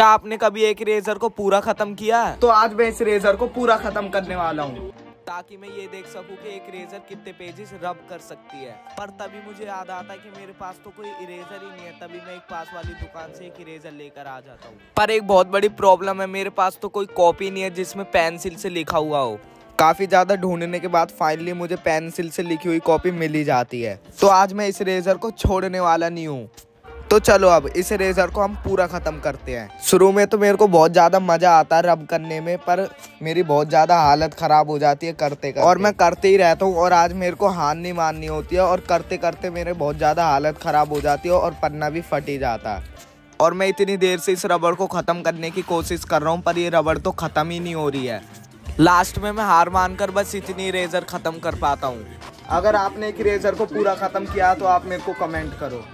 क्या आपने कभी एक इरेजर को पूरा खत्म किया तो आज मैं इस इरेजर को पूरा खत्म करने वाला हूँ। ताकि मैं ये देख सकूँ कि एक इरेजर कितने पेजेस रब कर सकती है। पर तभी मुझे याद आता है कि मेरे पास तो कोई इरेजर ही नहीं है। तभी मैं एक पास वाली दुकान से एक इरेजर लेकर आ जाता हूँ। पर एक बहुत बड़ी प्रॉब्लम है मेरे पास तो कोई कॉपी नहीं है जिसमें पेंसिल से लिखा हुआ हो। काफ़ी ज़्यादा ढूँढने के बाद फाइनली मुझे पेंसिल से लिखी हुई कॉपी मिल ही जाती है। तो आज मैं इस रेजर को छोड़ने वाला नहीं हूँ। तो चलो अब इस रेजर को हम पूरा ख़त्म करते हैं। शुरू में तो मेरे को बहुत ज़्यादा मज़ा आता है रब करने में, पर मेरी बहुत ज़्यादा हालत ख़राब हो जाती है करते करते। और मैं करते ही रहता हूँ और आज मेरे को हार नहीं माननी होती है और करते करते मेरे बहुत ज़्यादा हालत ख़राब हो जाती है और पन्ना भी फट ही जाता है। और मैं इतनी देर से इस रबड़ को ख़त्म करने की कोशिश कर रहा हूँ, पर ये रबड़ तो ख़त्म ही नहीं हो रही है। लास्ट में मैं हार मानकर बस इतनी रेजर ख़त्म कर पाता हूँ। अगर आपने एक रेजर को पूरा ख़त्म किया तो आप मेरे को कमेंट करो।